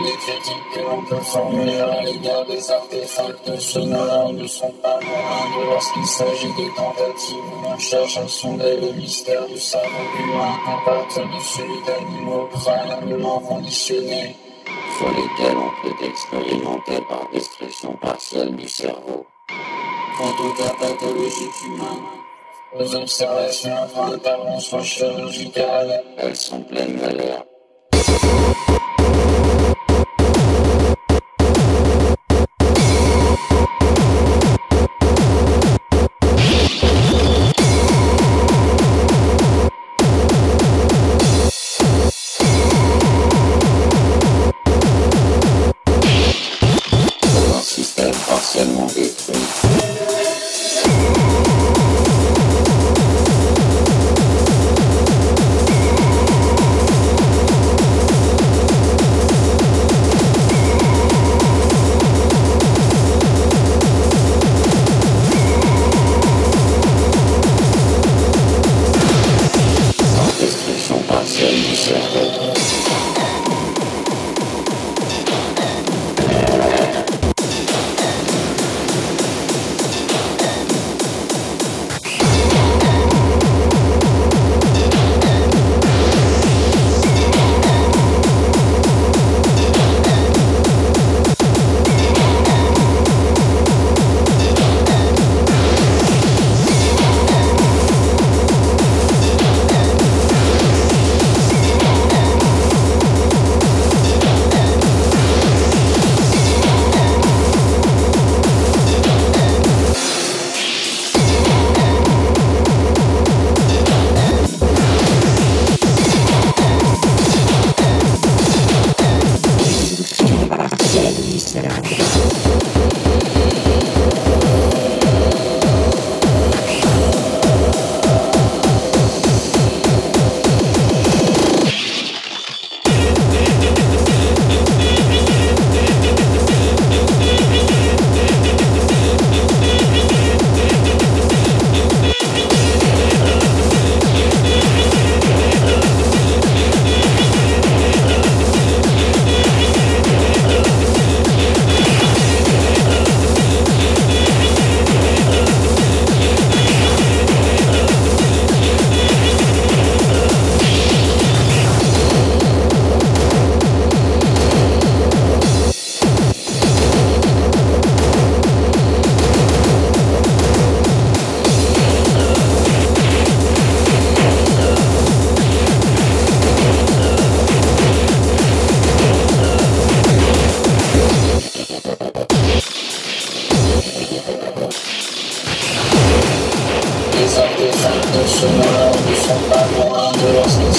Les critiques que l'on peut formuler à l'égard des artefacts sonores ne sont pas moindres lorsqu'il s'agit de tentatives où l'on cherche à sonder le mystère du cerveau humain à partir de celui d'animaux préalablement conditionnés, sur lesquels on peut expérimenter par destruction partielle du cerveau. Quant aux cas pathologiques humains, aux observations avant intervention chirurgicale, elles sont pleines valeur. Partiellement détruit. Les